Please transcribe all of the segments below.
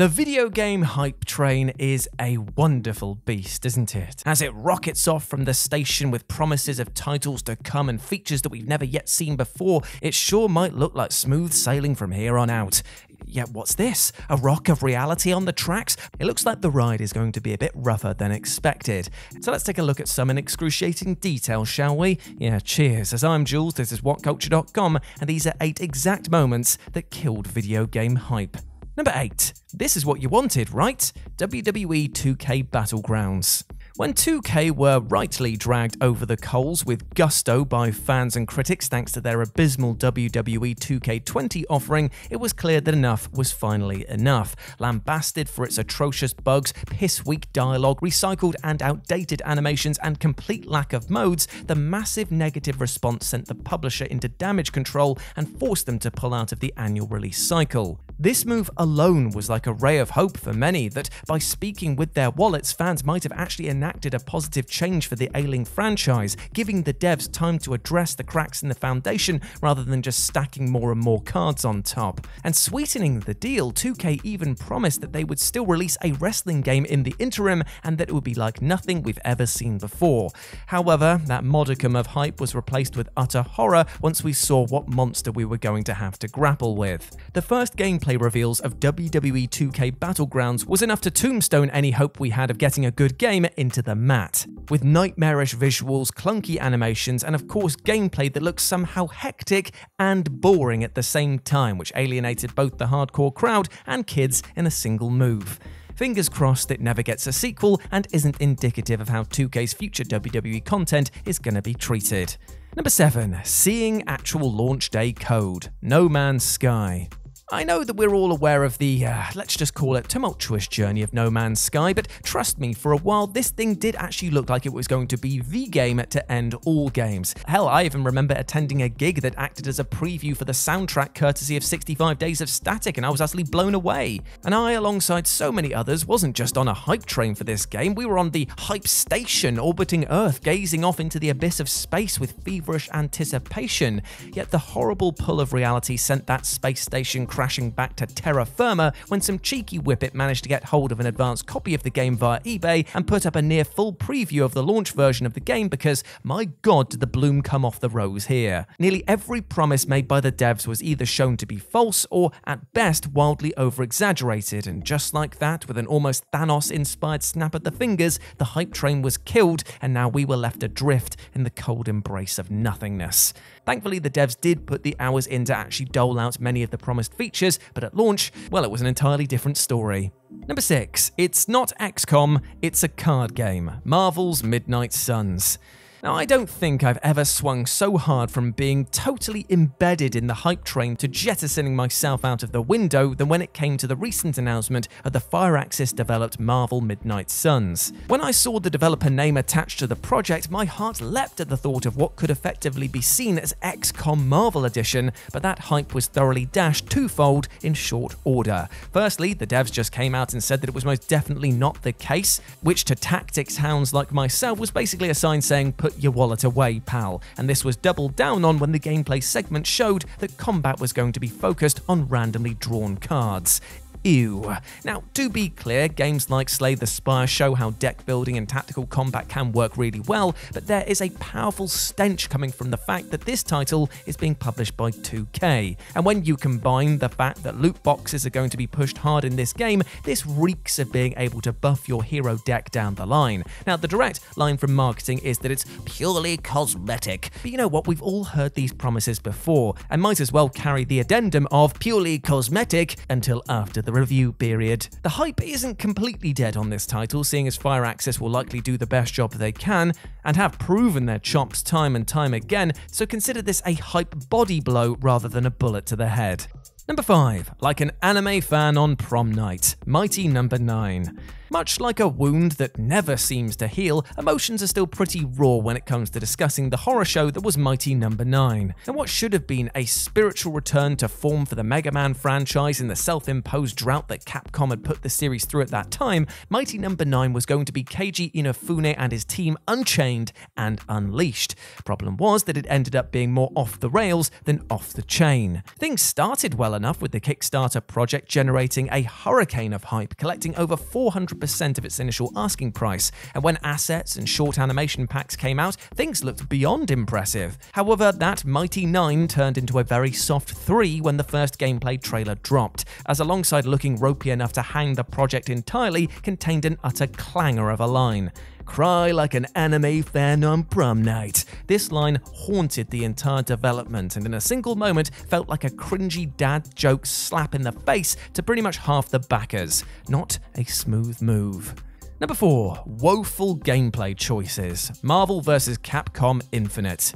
The video game hype train is a wonderful beast, isn't it? As it rockets off from the station with promises of titles to come and features that we've never yet seen before, it sure might look like smooth sailing from here on out. Yet what's this? A rock of reality on the tracks? It looks like the ride is going to be a bit rougher than expected. So let's take a look at some in excruciating detail, shall we? Yeah, cheers. As I'm Jules, this is WhatCulture.com, and these are eight exact moments that killed video game hype. Number 8. This is what you wanted, right? WWE 2K Battlegrounds. When 2K were rightly dragged over the coals with gusto by fans and critics thanks to their abysmal WWE 2K20 offering, it was clear that enough was finally enough. Lambasted for its atrocious bugs, piss weak dialogue, recycled and outdated animations, and complete lack of modes, the massive negative response sent the publisher into damage control and forced them to pull out of the annual release cycle. This move alone was like a ray of hope for many that by speaking with their wallets, fans might have actually enacted a positive change for the ailing franchise, giving the devs time to address the cracks in the foundation rather than just stacking more and more cards on top. And sweetening the deal, 2K even promised that they would still release a wrestling game in the interim and that it would be like nothing we've ever seen before. However, that modicum of hype was replaced with utter horror once we saw what monster we were going to have to grapple with. The first gameplay reveals of WWE 2K Battlegrounds was enough to tombstone any hope we had of getting a good game into the mat. With nightmarish visuals, clunky animations, and of course gameplay that looks somehow hectic and boring at the same time, which alienated both the hardcore crowd and kids in a single move. Fingers crossed it never gets a sequel and isn't indicative of how 2K's future WWE content is going to be treated. Number 7. Seeing actual launch day code No Man's Sky. I know that we're all aware of the, uh, let's just call it, tumultuous journey of No Man's Sky, but trust me, for a while this thing did actually look like it was going to be the game to end all games. Hell, I even remember attending a gig that acted as a preview for the soundtrack courtesy of 65 Days of Static, and I was utterly blown away. And I, alongside so many others, wasn't just on a hype train for this game, we were on the hype station orbiting Earth, gazing off into the abyss of space with feverish anticipation. Yet the horrible pull of reality sent that space station crashing back to terra firma when some cheeky whippet managed to get hold of an advanced copy of the game via eBay and put up a near full preview of the launch version of the game because, my god, did the bloom come off the rose here. Nearly every promise made by the devs was either shown to be false or, at best, wildly over exaggerated, and just like that, with an almost Thanos inspired snap of the fingers, the hype train was killed, and now we were left adrift in the cold embrace of nothingness. Thankfully, the devs did put the hours in to actually dole out many of the promised features, but at launch, well, it was an entirely different story. Number 6. It's not XCOM, it's a card game Marvel's Midnight Suns. Now, I don't think I've ever swung so hard from being totally embedded in the hype train to jettisoning myself out of the window than when it came to the recent announcement of the Firaxis developed Marvel Midnight Suns. When I saw the developer name attached to the project, my heart leapt at the thought of what could effectively be seen as XCOM Marvel Edition, but that hype was thoroughly dashed twofold in short order. Firstly, the devs just came out and said that it was most definitely not the case, which to tactics hounds like myself was basically a sign saying, put your wallet away, pal. And this was doubled down on when the gameplay segment showed that combat was going to be focused on randomly drawn cards. Ew. Now, to be clear, games like Slay the Spire show how deck building and tactical combat can work really well, but there is a powerful stench coming from the fact that this title is being published by 2K. And when you combine the fact that loot boxes are going to be pushed hard in this game, this reeks of being able to buff your hero deck down the line. Now, the direct line from marketing is that it's purely cosmetic. But you know what? We've all heard these promises before, and might as well carry the addendum of purely cosmetic until after the the review period. The hype isn't completely dead on this title, seeing as Firaxis will likely do the best job they can and have proven their chops time and time again, so consider this a hype body blow rather than a bullet to the head. Number 5. Like an anime fan on prom night. Mighty Number 9. Much like a wound that never seems to heal, emotions are still pretty raw when it comes to discussing the horror show that was Mighty Number no. 9, and what should have been a spiritual return to form for the Mega Man franchise in the self imposed drought that Capcom had put the series through at that time, Mighty Number no. 9 was going to be Keiji Inafune and his team unchained and unleashed. Problem was that it ended up being more off the rails than off the chain. Things started well enough with the Kickstarter project generating a hurricane of hype, collecting over 400% of its initial asking price, and when assets and short animation packs came out, things looked beyond impressive. However, that mighty 9 turned into a very soft 3 when the first gameplay trailer dropped, as alongside looking ropey enough to hang the project entirely, contained an utter clanger of a line. Cry like an anime fan on prom night. This line haunted the entire development and in a single moment felt like a cringy dad joke slap in the face to pretty much half the backers. Not a smooth move. Number 4. Woeful gameplay choices. Marvel vs. Capcom Infinite.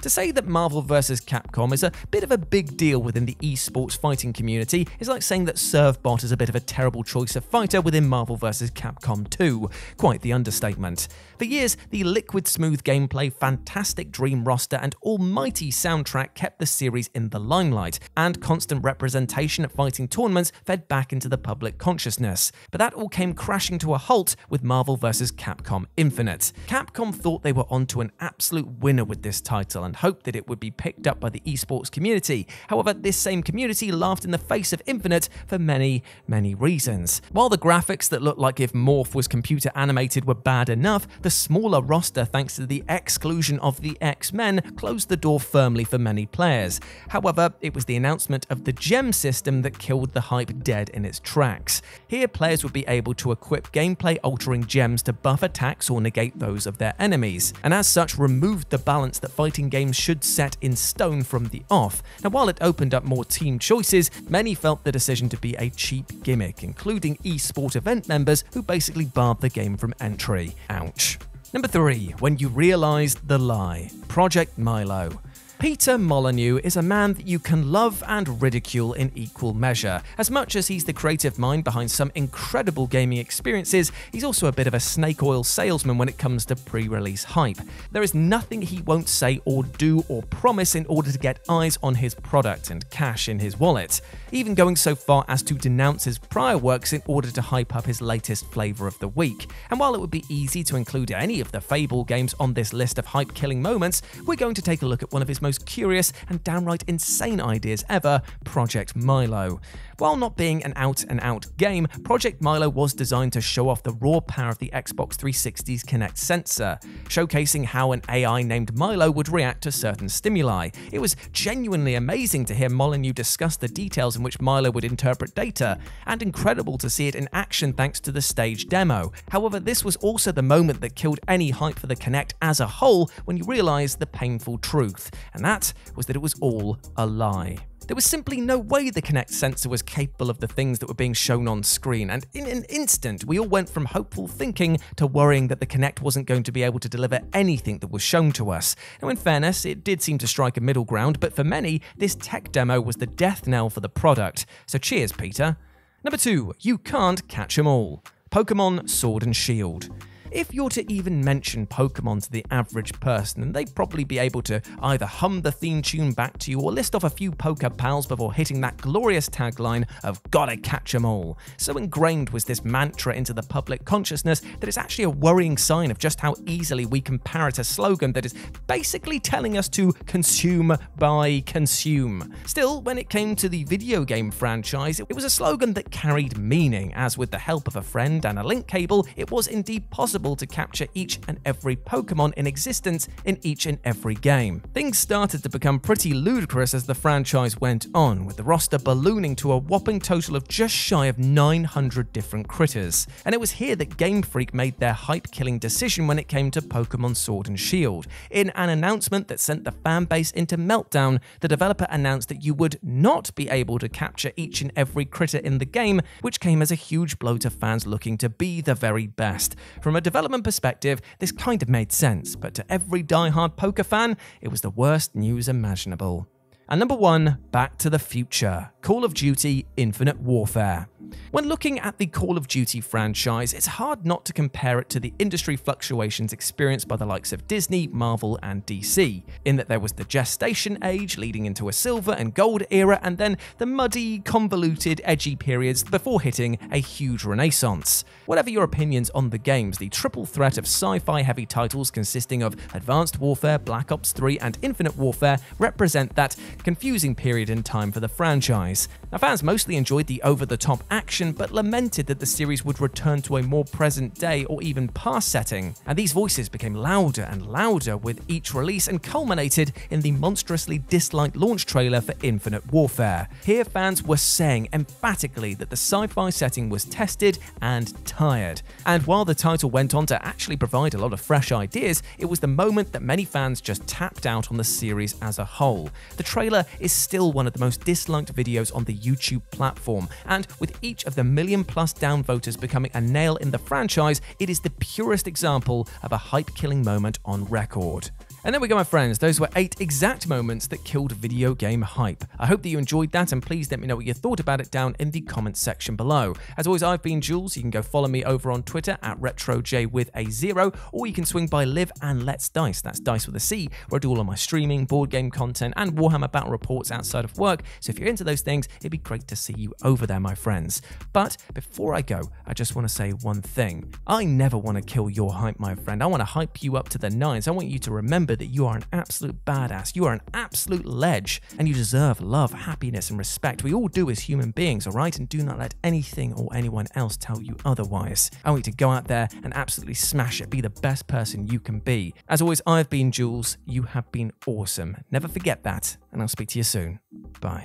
To say that Marvel vs. Capcom is a bit of a big deal within the esports fighting community is like saying that Servbot is a bit of a terrible choice of fighter within Marvel vs. Capcom 2. Quite the understatement. For years, the liquid smooth gameplay, fantastic dream roster, and almighty soundtrack kept the series in the limelight, and constant representation at fighting tournaments fed back into the public consciousness. But that all came crashing to a halt with Marvel vs. Capcom Infinite. Capcom thought they were onto an absolute winner with this title and hoped that it would be picked up by the esports community. However, this same community laughed in the face of Infinite for many, many reasons. While the graphics that looked like if Morph was computer animated were bad enough, the smaller roster, thanks to the exclusion of the X-Men, closed the door firmly for many players. However, it was the announcement of the gem system that killed the hype dead in its tracks. Here, players would be able to equip gameplay altering gems to buff attacks or negate those of their enemies, and as such removed the balance that fighting games should set in stone from the off. Now, while it opened up more team choices, many felt the decision to be a cheap gimmick, including esport event members who basically barred the game from entry. Ouch. Number 3. When you realised the lie. Project Milo. Peter Molyneux is a man that you can love and ridicule in equal measure. As much as he's the creative mind behind some incredible gaming experiences, he's also a bit of a snake oil salesman when it comes to pre release hype. There is nothing he won't say or do or promise in order to get eyes on his product and cash in his wallet, even going so far as to denounce his prior works in order to hype up his latest flavour of the week. And while it would be easy to include any of the Fable games on this list of hype killing moments, we're going to take a look at one of his most curious and downright insane ideas ever Project Milo. While not being an out and out game, Project Milo was designed to show off the raw power of the Xbox 360's Kinect sensor, showcasing how an AI named Milo would react to certain stimuli. It was genuinely amazing to hear Molyneux discuss the details in which Milo would interpret data, and incredible to see it in action thanks to the stage demo. However, this was also the moment that killed any hype for the Kinect as a whole when you realised the painful truth, and that was that it was all a lie. There was simply no way the Kinect sensor was capable of the things that were being shown on screen, and in an instant, we all went from hopeful thinking to worrying that the Kinect wasn't going to be able to deliver anything that was shown to us. Now, in fairness, it did seem to strike a middle ground, but for many, this tech demo was the death knell for the product. So cheers, Peter. Number two, you can't catch 'em all. Pokemon Sword and Shield. If you're to even mention Pokemon to the average person, they'd probably be able to either hum the theme tune back to you or list off a few Poke Pals before hitting that glorious tagline of gotta catch 'em all. So ingrained was this mantra into the public consciousness that it's actually a worrying sign of just how easily we can parrot a slogan that is basically telling us to consume by consume. Still, when it came to the video game franchise, it was a slogan that carried meaning, as with the help of a friend and a link cable, it was indeed possible possible to capture each and every Pokemon in existence in each and every game. Things started to become pretty ludicrous as the franchise went on, with the roster ballooning to a whopping total of just shy of 900 different critters. And it was here that Game Freak made their hype killing decision when it came to Pokemon Sword and Shield. In an announcement that sent the fanbase into meltdown, the developer announced that you would not be able to capture each and every critter in the game, which came as a huge blow to fans looking to be the very best. From a development perspective, this kind of made sense, but to every die-hard poker fan, it was the worst news imaginable. And number one, Back to the Future Call of Duty Infinite Warfare. When looking at the Call of Duty franchise, it's hard not to compare it to the industry fluctuations experienced by the likes of Disney, Marvel, and DC, in that there was the gestation age leading into a silver and gold era, and then the muddy, convoluted, edgy periods before hitting a huge renaissance. Whatever your opinions on the games, the triple threat of sci fi heavy titles consisting of Advanced Warfare, Black Ops 3, and Infinite Warfare represent that confusing period in time for the franchise. Now, fans mostly enjoyed the over the top action, but lamented that the series would return to a more present day or even past setting. And these voices became louder and louder with each release and culminated in the monstrously disliked launch trailer for Infinite Warfare. Here, fans were saying emphatically that the sci fi setting was tested and tired. And while the title went on to actually provide a lot of fresh ideas, it was the moment that many fans just tapped out on the series as a whole. The trailer is still one of the most disliked videos on the YouTube platform, and with each of the million plus downvoters becoming a nail in the franchise, it is the purest example of a hype killing moment on record. And there we go, my friends. Those were eight exact moments that killed video game hype. I hope that you enjoyed that, and please let me know what you thought about it down in the comments section below. As always, I've been Jules. You can go follow me over on Twitter at RetroJ with a zero, or you can swing by Live and Let's Dice. That's Dice with a C, where I do all of my streaming, board game content, and Warhammer Battle reports outside of work. So if you're into those things, it'd be great to see you over there, my friends. But before I go, I just want to say one thing. I never want to kill your hype, my friend. I want to hype you up to the nines. I want you to remember that you are an absolute badass. You are an absolute ledge, and you deserve love, happiness, and respect. We all do as human beings, all right? And do not let anything or anyone else tell you otherwise. I want you to go out there and absolutely smash it. Be the best person you can be. As always, I've been Jules. You have been awesome. Never forget that, and I'll speak to you soon. Bye.